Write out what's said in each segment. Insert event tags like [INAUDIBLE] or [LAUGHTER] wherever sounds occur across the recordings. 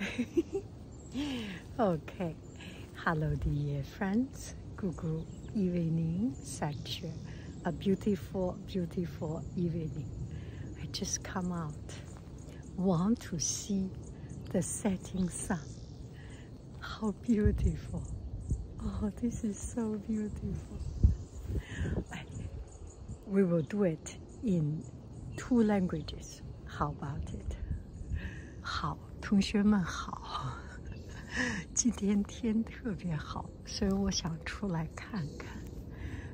[LAUGHS] okay, hello, dear friends. Good evening, such a beautiful, beautiful evening. I just come out, want to see the setting sun. How beautiful! Oh, this is so beautiful. We will do it in two languages. How about it? 好，同学们好。[LAUGHS] 今天天特别好，所以我想出来看看。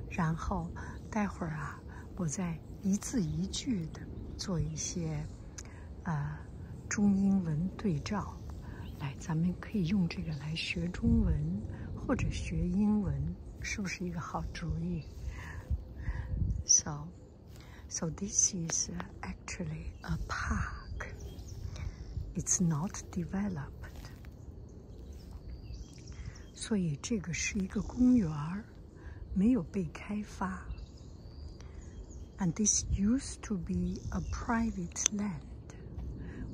然后待会儿啊，我再一字一句的做一些呃中英文对照。来，咱们可以用这个来学中文或者学英文，是不是一个好主意？So, so this is actually a park. It's not developed. 所以这个是一个公园儿，没有被开发。And this used to be a private land.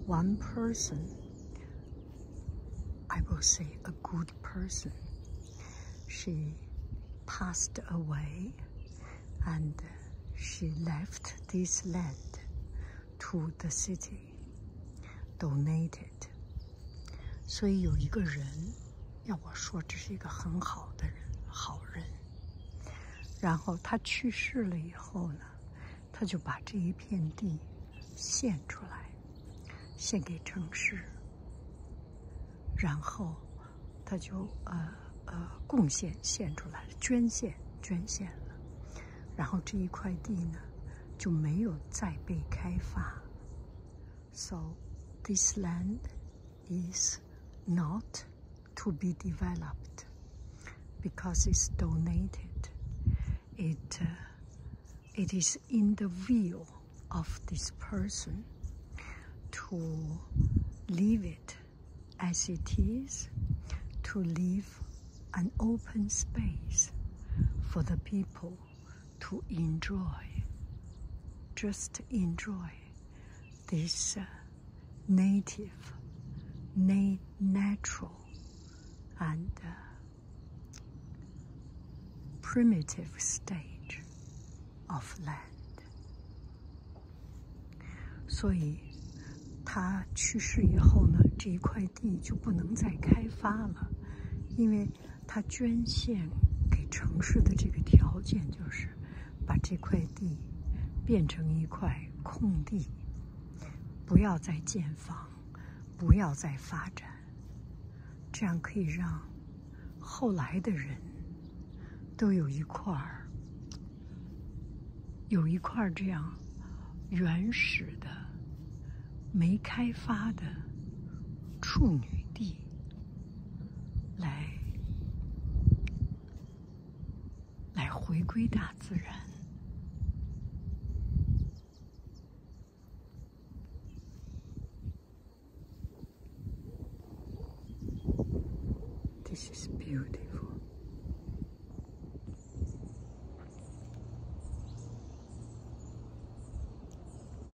One person, I will say a good person, she passed away and she left this land to the city, Donated. 所以有一个人。要我说，这是一个很好的人，好人。然后他去世了以后呢，他就把这一片地献出来，献给城市。然后他就呃呃贡献献出来了，捐献捐献了。然后这一块地呢就没有再被开发。So this land is not. to be developed because it's donated. It, uh, it is in the will of this person to leave it as it is, to leave an open space for the people to enjoy, just enjoy this uh, native, na natural and primitive stage of land. 所以，他去世以后呢，这一块地就不能再开发了，因为他捐献给城市的这个条件就是把这块地变成一块空地，不要再建房，不要再发展。这样可以让后来的人都有一块儿，有一块儿这样原始的、没开发的处女地，来来回归大自然。This is beautiful.